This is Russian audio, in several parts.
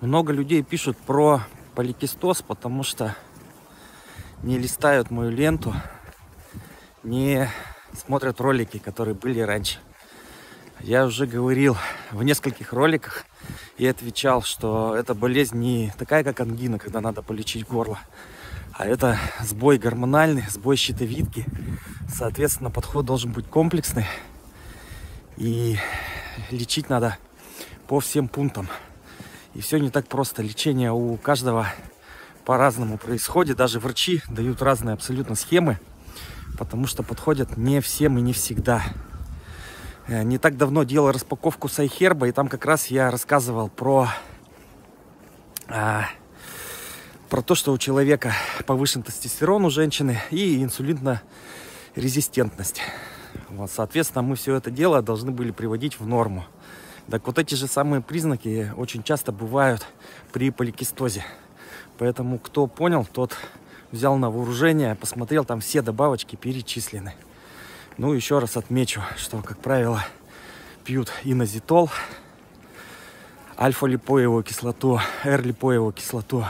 Много людей пишут про поликистоз, потому что не листают мою ленту, не смотрят ролики, которые были раньше. Я уже говорил в нескольких роликах и отвечал, что эта болезнь не такая, как ангина, когда надо полечить горло, а это сбой гормональный, сбой щитовидки. Соответственно, подход должен быть комплексный. И лечить надо по всем пунктам. И все не так просто. Лечение у каждого по-разному происходит. Даже врачи дают разные абсолютно схемы, потому что подходят не всем и не всегда. Э, не так давно делал распаковку Сайхерба, и там как раз я рассказывал про, а, про то, что у человека повышен тестостерон у женщины и инсулинно-резистентность. Вот, соответственно, мы все это дело должны были приводить в норму. Так вот эти же самые признаки очень часто бывают при поликистозе. Поэтому кто понял, тот взял на вооружение, посмотрел, там все добавочки перечислены. Ну, еще раз отмечу, что, как правило, пьют инозитол, альфа-липоевую кислоту, эр-липоевую кислоту,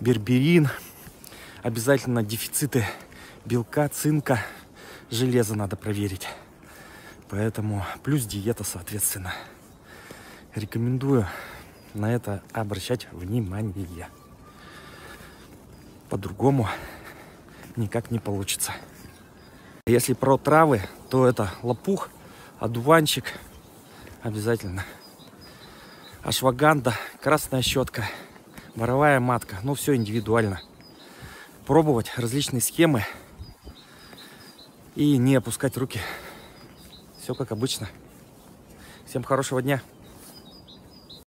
берберин. Обязательно дефициты белка, цинка, железа надо проверить. Поэтому плюс диета, соответственно. Рекомендую на это обращать внимание. По-другому никак не получится. Если про травы, то это лопух, одуванчик обязательно. Ашваганда, красная щетка, боровая матка. Ну, все индивидуально. Пробовать различные схемы и не опускать руки. Все как обычно. Всем хорошего дня.